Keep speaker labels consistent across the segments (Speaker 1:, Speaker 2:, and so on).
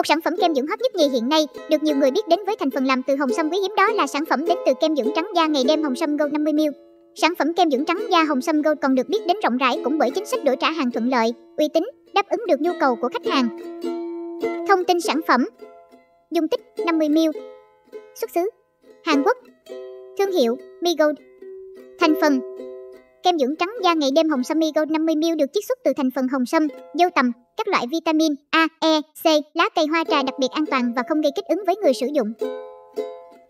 Speaker 1: Một sản phẩm kem dưỡng hot nhất nhì hiện nay, được nhiều người biết đến với thành phần làm từ hồng sâm quý hiếm đó là sản phẩm đến từ kem dưỡng trắng da ngày đêm hồng sâm Gold 50ml. Sản phẩm kem dưỡng trắng da hồng sâm Gold còn được biết đến rộng rãi cũng bởi chính sách đổi trả hàng thuận lợi, uy tín, đáp ứng được nhu cầu của khách hàng. Thông tin sản phẩm. Dung tích 50ml Xuất xứ. Hàn Quốc. Thương hiệu Mi Gold. Thành phần. Kem dưỡng trắng da ngày đêm hồng sâm Mi Gold 50ml được chiết xuất từ thành phần hồng sâm, dâu tằm, các loại vitamin A, E, C, lá cây hoa trà đặc biệt an toàn và không gây kích ứng với người sử dụng.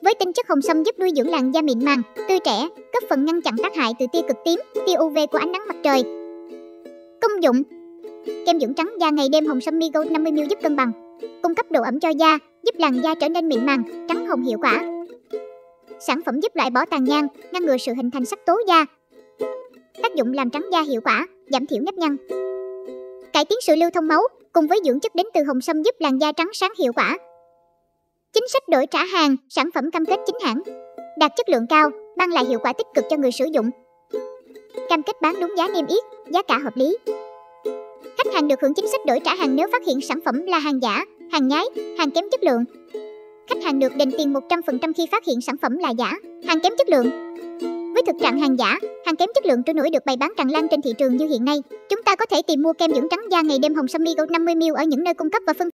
Speaker 1: Với tinh chất hồng sâm giúp nuôi dưỡng làn da mịn màng, tươi trẻ, góp phần ngăn chặn tác hại từ tia cực tím, tia UV của ánh nắng mặt trời. Công dụng Kem dưỡng trắng da ngày đêm hồng sâm Mi Gold 50ml giúp cân bằng, cung cấp độ ẩm cho da, giúp làn da trở nên mịn màng, trắng hồng hiệu quả. Sản phẩm giúp loại bỏ tàn nhang, ngăn ngừa sự hình thành sắc tố da. Tác dụng làm trắng da hiệu quả, giảm thiểu nếp nhăn. Cải tiến sự lưu thông máu, cùng với dưỡng chất đến từ hồng sâm giúp làn da trắng sáng hiệu quả. Chính sách đổi trả hàng, sản phẩm cam kết chính hãng, đạt chất lượng cao, mang lại hiệu quả tích cực cho người sử dụng. Cam kết bán đúng giá niêm yết, giá cả hợp lý. Khách hàng được hưởng chính sách đổi trả hàng nếu phát hiện sản phẩm là hàng giả, hàng nhái, hàng kém chất lượng. Khách hàng được đền tiền 100% khi phát hiện sản phẩm là giả, hàng kém chất lượng. Với thực trạng hàng giả, hàng kém chất lượng trôi nổi được bày bán tràn lan trên thị trường như hiện nay, chúng ta có thể tìm mua kem dưỡng trắng da ngày đêm hồng sâm mi gold 50ml ở những nơi cung cấp và phân